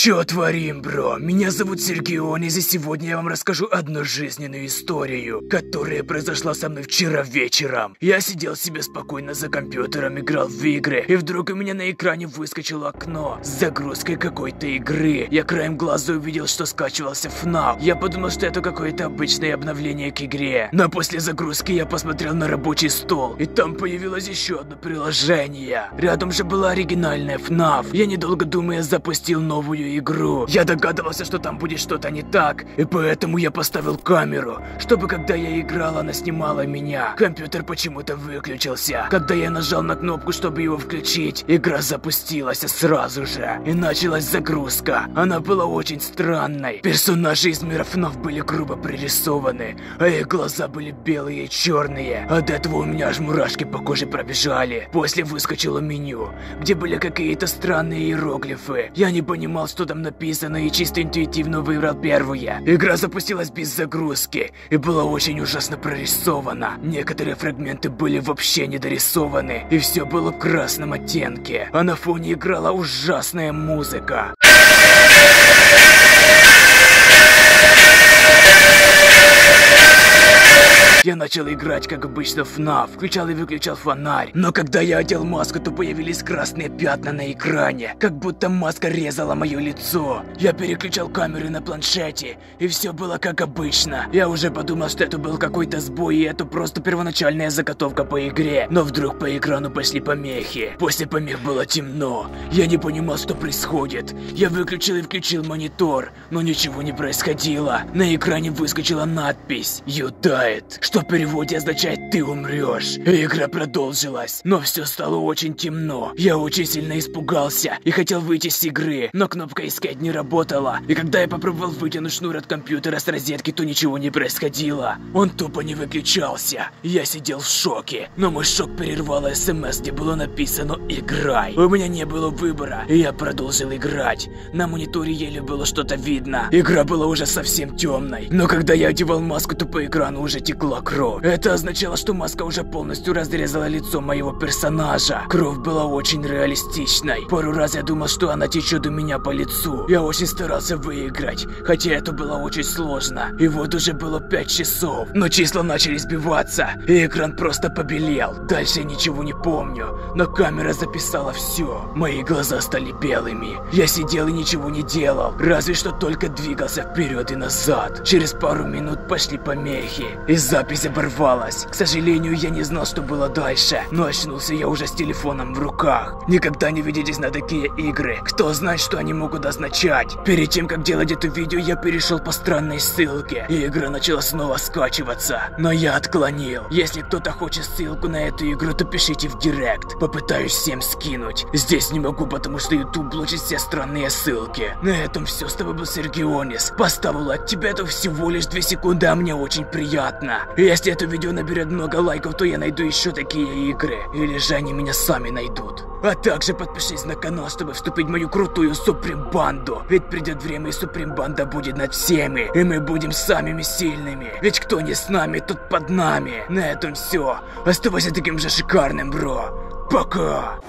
Чё творим, бро? Меня зовут Сергей Онис, и сегодня я вам расскажу одну жизненную историю, которая произошла со мной вчера вечером. Я сидел себе спокойно за компьютером, играл в игры, и вдруг у меня на экране выскочило окно с загрузкой какой-то игры. Я краем глаза увидел, что скачивался FNAF. Я подумал, что это какое-то обычное обновление к игре. Но после загрузки я посмотрел на рабочий стол, и там появилось еще одно приложение. Рядом же была оригинальная FNAF. Я недолго думая запустил новую игру. Я догадывался, что там будет что-то не так, и поэтому я поставил камеру, чтобы когда я играл, она снимала меня. Компьютер почему-то выключился. Когда я нажал на кнопку, чтобы его включить, игра запустилась сразу же. И началась загрузка. Она была очень странной. Персонажи из мира FNAF были грубо прорисованы, а их глаза были белые и черные. От этого у меня аж мурашки по коже пробежали. После выскочило меню, где были какие-то странные иероглифы. Я не понимал, что там написано и чисто интуитивно выбрал первое. Игра запустилась без загрузки и была очень ужасно прорисована. Некоторые фрагменты были вообще недорисованы и все было в красном оттенке. А на фоне играла ужасная музыка. Начал играть, как обычно, в FNAF, включал и выключал фонарь. Но когда я одел маску, то появились красные пятна на экране, как будто маска резала мое лицо. Я переключал камеры на планшете, и все было как обычно. Я уже подумал, что это был какой-то сбой, и это просто первоначальная заготовка по игре. Но вдруг по экрану пошли помехи. После помех было темно. Я не понимал, что происходит. Я выключил и включил монитор, но ничего не происходило. На экране выскочила надпись «You died», что переводе означает «ты умрешь». Игра продолжилась, но все стало очень темно. Я очень сильно испугался и хотел выйти с игры, но кнопка «Искать» не работала. И когда я попробовал вытянуть шнур от компьютера с розетки, то ничего не происходило. Он тупо не выключался. Я сидел в шоке, но мой шок перервала смс, где было написано «Играй». У меня не было выбора, и я продолжил играть. На мониторе еле было что-то видно. Игра была уже совсем темной, но когда я одевал маску, то по экрану уже текла кровь. Это означало, что маска уже полностью разрезала лицо моего персонажа. Кровь была очень реалистичной. Пару раз я думал, что она течет у меня по лицу. Я очень старался выиграть, хотя это было очень сложно. И вот уже было 5 часов, но числа начали сбиваться, и экран просто побелел. Дальше я ничего не помню, но камера записала все. Мои глаза стали белыми. Я сидел и ничего не делал, разве что только двигался вперед и назад. Через пару минут пошли помехи, и запись оборвалась. К сожалению, я не знал, что было дальше, но очнулся я уже с телефоном в руках. Никогда не ведитесь на такие игры. Кто знает, что они могут означать. Перед тем, как делать это видео, я перешел по странной ссылке, и игра начала снова скачиваться. Но я отклонил. Если кто-то хочет ссылку на эту игру, то пишите в директ. Попытаюсь всем скинуть. Здесь не могу, потому что YouTube блочит все странные ссылки. На этом все. С тобой был Сергионис. Поставь лайк, тебе это всего лишь 2 секунды, а мне очень приятно. Если это видео наберет много лайков, то я найду еще такие игры. Или же они меня сами найдут. А также подпишись на канал, чтобы вступить в мою крутую суприм-банду. Ведь придет время, и суприм-банда будет над всеми. И мы будем самыми сильными. Ведь кто не с нами, тот под нами. На этом все. Оставайся таким же шикарным, бро. Пока.